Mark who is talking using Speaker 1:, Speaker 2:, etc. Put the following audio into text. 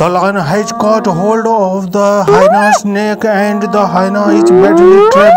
Speaker 1: The lion has caught hold of the hyena's neck and the hyena is badly trapped.